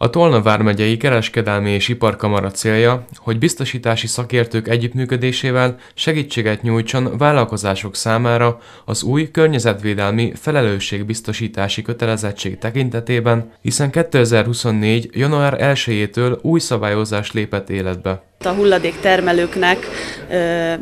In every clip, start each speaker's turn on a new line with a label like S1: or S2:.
S1: A Tolna vármegyei kereskedelmi és iparkamara célja, hogy biztosítási szakértők együttműködésével segítséget nyújtson vállalkozások számára az új környezetvédelmi felelősségbiztosítási kötelezettség tekintetében, hiszen 2024. január 1-től új szabályozás lépett életbe.
S2: A hulladék termelőknek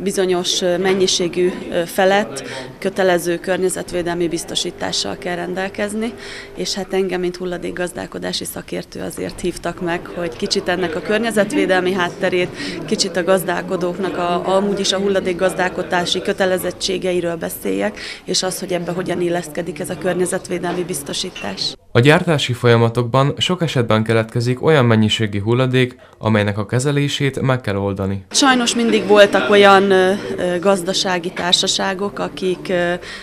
S2: bizonyos mennyiségű felett kötelező környezetvédelmi biztosítással kell rendelkezni, és hát engem, mint hulladékgazdálkodási szakértő azért hívtak meg, hogy kicsit ennek a környezetvédelmi hátterét, kicsit a gazdálkodóknak a, amúgy is a hulladékgazdálkodási kötelezettségeiről beszéljek, és az, hogy ebbe hogyan illeszkedik ez a környezetvédelmi biztosítás.
S1: A gyártási folyamatokban sok esetben keletkezik olyan mennyiségi hulladék, amelynek a kezelését meg kell oldani.
S2: Sajnos mindig voltak olyan gazdasági társaságok, akik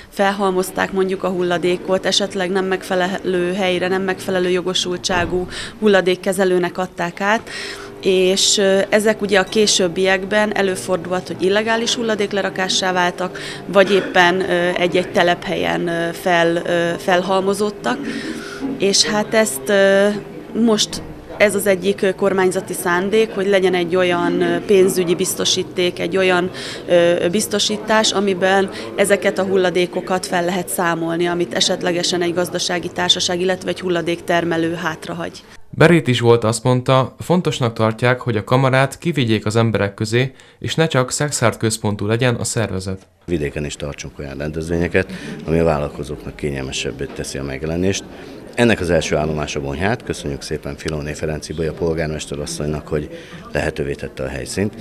S2: felhalmozták mondjuk a hulladékot, esetleg nem megfelelő helyre, nem megfelelő jogosultságú hulladékkezelőnek adták át, és ezek ugye a későbbiekben előfordulhat, hogy illegális hulladéklerakássá váltak, vagy éppen egy-egy telephelyen fel, felhalmozottak, és hát ezt most ez az egyik kormányzati szándék, hogy legyen egy olyan pénzügyi biztosíték, egy olyan biztosítás, amiben ezeket a hulladékokat fel lehet számolni, amit esetlegesen egy gazdasági társaság, illetve egy hulladéktermelő hátrahagy.
S1: Berét is volt azt mondta, fontosnak tartják, hogy a kamarát kivigyék az emberek közé, és ne csak szexárt központú legyen a szervezet.
S3: Vidéken is tartsunk olyan rendezvényeket, ami a vállalkozóknak kényelmesebbé teszi a megjelenést. Ennek az első állomása Bonyhát, köszönjük szépen Filóné Ferenci a polgármester asszonynak, hogy lehetővé tette a helyszínt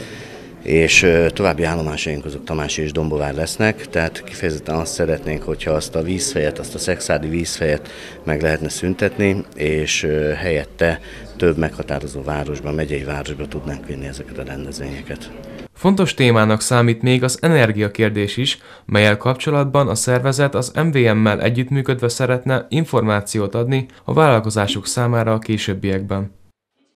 S3: és további állomásaink azok Tamási és Dombovár lesznek, tehát kifejezetten azt szeretnénk, hogyha azt a vízfejet, azt a szexádi vízfejet meg lehetne szüntetni, és helyette több meghatározó városba, megyei városba tudnánk vinni ezeket a rendezvényeket.
S1: Fontos témának számít még az energiakérdés is, melyel kapcsolatban a szervezet az MVM-mel együttműködve szeretne információt adni a vállalkozások számára a későbbiekben.